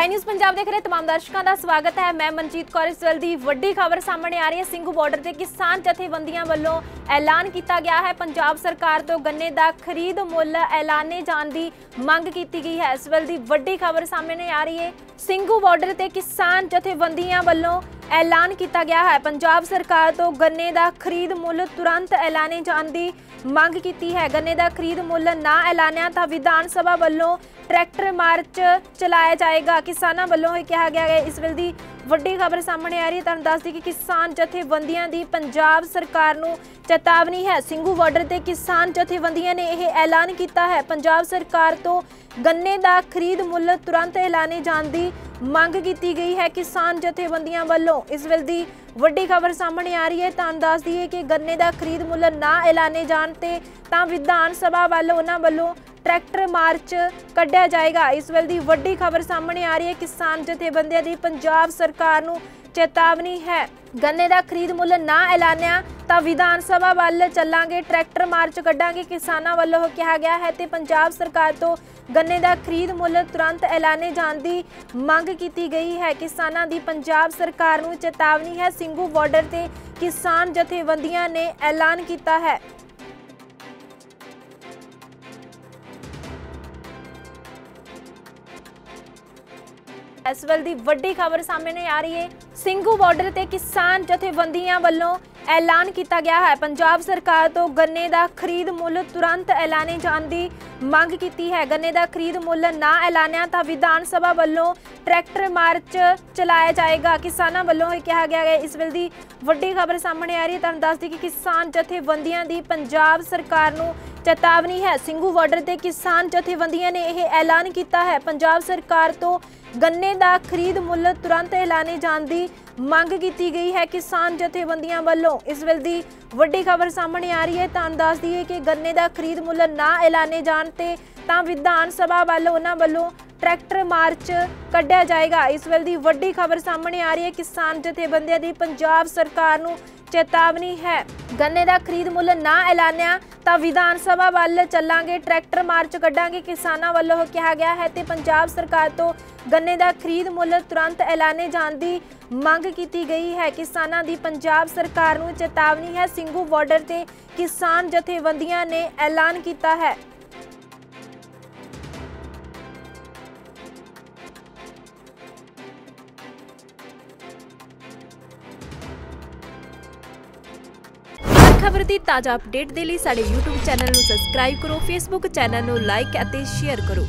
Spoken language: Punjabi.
ਸਕਾਈ ਨਿਊਜ਼ ਪੰਜਾਬ ਦੇਖ ਰਹੇ ਤਮਾਮ ਦਰਸ਼ਕਾਂ ਦਾ ਸਵਾਗਤ ਹੈ। ਮੈਂ ਮਨਜੀਤ ਕੌਰ, ਇਸ ਵੇਲੇ ਦੀ ਵੱਡੀ ਖਬਰ ਸਾਹਮਣੇ ਆ ਰਹੀ ਹੈ। ਸਿੰਘੂ ਬਾਰਡਰ ਤੇ ਕਿਸਾਨ ਜਥੇਬੰਦੀਆਂ ਵੱਲੋਂ ਐਲਾਨ ਕੀਤਾ ਗਿਆ ਹੈ। ਪੰਜਾਬ ਸਰਕਾਰ ਤੋਂ ਗੰਨੇ ਦਾ ਖਰੀਦ ਮੁੱਲ ਐਲਾਨੇ ਜਾਣ ਦੀ ਮੰਗ ਕੀਤੀ ਗਈ ਹੈ। ਇਸ ਵੇਲੇ ਦੀ ਵੱਡੀ ਖਬਰ ਸਾਹਮਣੇ ਆ ਰਹੀ ਹੈ। ਸਿੰਘੂ ਬਾਰਡਰ ਤੇ ਕਿਸਾਨ ਜਥੇਬੰਦੀਆਂ ਵੱਲੋਂ ਐਲਾਨ ਕੀਤਾ ਗਿਆ ਹੈ। ਪੰਜਾਬ ਸਰਕਾਰ ਤੋਂ ਗੰਨੇ ਦਾ ਖਰੀਦ ਮੁੱਲ ਤੁਰੰਤ ਐਲਾਨੇ ਜਾਣ ਦੀ ਮੰਗ ਕੀਤੀ ਹੈ। ਗੰਨੇ ਦਾ ਖਰੀਦ ਮੁੱਲ ਨਾ ਐਲਾਨਿਆ ਤਾਂ ਵਿਧਾਨ ਸਭਾ ਵੱਲੋਂ ਟਰੈਕਟਰ ਮਾਰਚ ਚਲਾਇਆ ਜਾਏਗਾ। ਕਿਸਾਨਾਂ ਵੱਲੋਂ ਇਹ ਕਿਹਾ ਗਿਆ ਹੈ। ਇਸ ਵੇਲੇ ਦੀ ਵੱਡੀ ਖਬਰ ਸਾਹਮਣੇ ਆ ਰਹੀ ਹੈ। ਤੁਹਾਨੂੰ ਦੱਸ ਦਈਏ ਕਿ ਕਿਸਾਨ ਜਥੇਬੰਦੀਆਂ ਦੀ ਪੰਜਾਬ ਸਰਕਾਰ ਨੂੰ ਚੇਤਾਵਨੀ ਹੈ। ਸਿੰਘੂ ਬਾਰਡਰ ਤੇ ਕਿਸਾਨ ਜਥੇਬੰਦੀਆਂ ਨੇ ਇਹ ਐਲਾਨ ਕੀਤਾ ਹੈ। ਪੰਜਾਬ ਸਰਕਾਰ ਤੋਂ ਗੰਨੇ ਦਾ ਖਰੀਦ ਮੁੱਲ ਤੁਰੰਤ ਐਲਾਨੇ ਜਾਣ ਦੀ ਮੰਗ ਕੀਤੀ ਗਈ ਹੈ ਕਿਸਾਨ ਜਥੇਬੰਦੀਆਂ ਵੱਲੋਂ। ਇਸ ਵੇਲੇ ਦੀ ਵੱਡੀ ਖਬਰ ਸਾਹਮਣੇ ਆ ਰਹੀ ਹੈ। ਤੁਹਾਨੂੰ ਦੱਸ ਦਈਏ ਕਿ ਗੰਨੇ ਦਾ ਖਰੀਦ ਮੁੱਲ ਨਾ ਐਲਾਨੇ ਜਾਣ ਤੇ ਤਾਂ ਵਿਧਾਨ ਸਭਾ ਵੱਲੋਂ ਉਹਨਾਂ ਵੱਲੋਂ ਟਰੈਕਟਰ ਮਾਰਚ ਕੱਢਿਆ ਜਾਏਗਾ। ਇਸ ਵੇਲੇ ਦੀ ਵੱਡੀ ਖਬਰ ਸਾਹਮਣੇ ਆ ਰਹੀ ਹੈ। ਕਿਸਾਨ ਜਥੇਬੰਦੀਆਂ ਦੀ ਪੰਜਾਬ ਸਰਕਾਰ ਨੂੰ ਚੇਤਾਵਨੀ ਹੈ। ਗੰਨੇ ਦਾ ਖਰੀਦ ਮੁੱਲ ਨਾ ਐਲਾਨਿਆ ਤਾਂ ਵਿਧਾਨ ਸਭਾ ਵੱਲ ਚੱਲਾਂਗੇ। ਟਰੈਕਟਰ ਮਾਰਚ ਕੱਢਾਂਗੇ। ਕਿਸਾਨਾਂ ਵੱਲੋਂ ਕਿਹਾ ਗਿਆ ਹੈ ਤੇ ਪੰਜਾਬ ਸਰਕਾਰ ਤੋਂ ਗੰਨੇ ਦਾ ਖਰੀਦ ਮੁੱਲ ਤੁਰੰਤ ਐਲਾਨੇ ਜਾਣ ਦੀ ਮੰਗ ਕੀਤੀ ਗਈ ਹੈ। ਕਿਸਾਨਾਂ ਦੀ ਪੰਜਾਬ ਸਰਕਾਰ ਨੂੰ ਚੇਤਾਵਨੀ ਹੈ। ਸਿੰਘੂ ਬਾਰਡਰ ਤੇ ਕਿਸਾਨ ਜਥੇਬੰਦੀਆਂ ਨੇ ਐਲਾਨ ਕੀਤਾ ਹੈ। ਇਸ ਵੇਲੇ ਦੀ ਵੱਡੀ ਖਬਰ ਸਾਹਮਣੇ ਆ ਰਹੀ ਹੈ ਸਿੰਘੂ ਬਾਰਡਰ ਤੇ ਕਿਸਾਨ ਜਥੇਬੰਦੀਆਂ ਵੱਲੋਂ ਐਲਾਨ ਕੀਤਾ ਗਿਆ ਹੈ। ਪੰਜਾਬ ਸਰਕਾਰ ਤੋਂ ਗੰਨੇ ਦਾ ਖਰੀਦ ਮੁੱਲ ਤੁਰੰਤ ਐਲਾਨੇ ਜਾਣ ਦੀ ਮੰਗ ਕੀਤੀ ਹੈ। ਗੰਨੇ ਦਾ ਖਰੀਦ ਮੁੱਲ ਨਾ ਐਲਾਨਿਆ ਤਾਂ ਵਿਧਾਨ ਸਭਾ ਵੱਲੋਂ ਟਰੈਕਟਰ ਮਾਰਚ ਚਲਾਇਆ ਜਾਏਗਾ। ਕਿਸਾਨਾਂ ਵੱਲੋਂ ਇਹ ਕਿਹਾ ਗਿਆ ਹੈ। ਇਸ ਵੇਲੇ ਦੀ ਵੱਡੀ ਖਬਰ ਸਾਹਮਣੇ ਆ ਰਹੀ ਹੈ। ਤੁਹਾਨੂੰ ਦੱਸਦੀ ਕਿ ਕਿਸਾਨ ਜਥੇਬੰਦੀਆਂ ਦੀ ਪੰਜਾਬ ਸਰਕਾਰ ਨੂੰ ਚੇਤਾਵਨੀ ਹੈ। ਸਿੰਘੂ ਬਾਰਡਰ ਤੇ ਕਿਸਾਨ ਜਥੇਬੰਦੀਆਂ ਨੇ ਇਹ ਐਲਾਨ ਕੀਤਾ ਹੈ। ਪੰਜਾਬ ਸਰਕਾਰ ਤੋਂ ਗੰਨੇ ਦਾ ਖਰੀਦ ਮੁੱਲ ਤੁਰੰਤ ਐਲਾਨੇ ਜਾਣ ਦੀ ਮੰਗ ਕੀਤੀ ਗਈ ਹੈ ਕਿਸਾਨ ਜਥੇਬੰਦੀਆਂ ਵੱਲੋਂ। ਇਸ ਵੇਲੇ ਦੀ ਵੱਡੀ ਖਬਰ ਸਾਹਮਣੇ ਆ ਰਹੀ ਹੈ। ਤੁਹਾਨੂੰ ਦੱਸ ਦਈਏ ਕਿ ਗੰਨੇ ਦਾ ਖਰੀਦ ਮੁੱਲ ਨਾ ਐਲਾਨੇ ਜਾਣ ਤੇ ਤਾਂ ਵਿਧਾਨ ਸਭਾ ਵੱਲੋਂ ਉਹਨਾਂ ਵੱਲੋਂ ਟਰੈਕਟਰ ਮਾਰਚ ਕੱਢਿਆ ਜਾਏਗਾ। ਇਸ ਵੇਲੇ ਦੀ ਵੱਡੀ ਖਬਰ ਸਾਹਮਣੇ ਆ ਰਹੀ ਹੈ। ਕਿਸਾਨ ਜਥੇਬੰਦੀਆਂ ਦੀ ਪੰਜਾਬ ਸਰਕਾਰ ਨੂੰ ਚੇਤਾਵਨੀ ਹੈ। ਗੰਨੇ ਦਾ ਖਰੀਦ ਮੁੱਲ ਨਾ ਐਲਾਨਿਆ ਤਾਂ ਵਿਧਾਨ ਸਭਾ ਵੱਲ ਚੱਲਾਂਗੇ। ਟਰੈਕਟਰ ਮਾਰਚ ਕੱਢਾਂਗੇ, ਕਿਸਾਨਾਂ ਵੱਲੋਂ ਕਿਹਾ ਗਿਆ ਹੈ ਤੇ ਪੰਜਾਬ ਸਰਕਾਰ ਤੋਂ ਗੰਨੇ ਦਾ ਖਰੀਦ ਮੁੱਲ ਤੁਰੰਤ ਐਲਾਨੇ ਜਾਣ ਦੀ ਮੰਗ ਕੀਤੀ ਗਈ ਹੈ। ਕਿਸਾਨਾਂ ਦੀ ਪੰਜਾਬ ਸਰਕਾਰ ਨੂੰ ਚੇਤਾਵਨੀ ਹੈ। ਸਿੰਘੂ ਬਾਰਡਰ ਤੇ ਕਿਸਾਨ ਜਥੇਬੰਦੀਆਂ ਨੇ ਐਲਾਨ ਕੀਤਾ ਹੈ। ਖਬਰ ਦੀ ਤਾਜ਼ਾ ਅਪਡੇਟ ਦੇ ਲਈ ਸਾਡੇ YouTube ਚੈਨਲ ਨੂੰ ਸਬਸਕ੍ਰਾਈਬ ਕਰੋ, Facebook ਚੈਨਲ ਨੂੰ ਲਾਈਕ ਅਤੇ ਸ਼ੇਅਰ ਕਰੋ।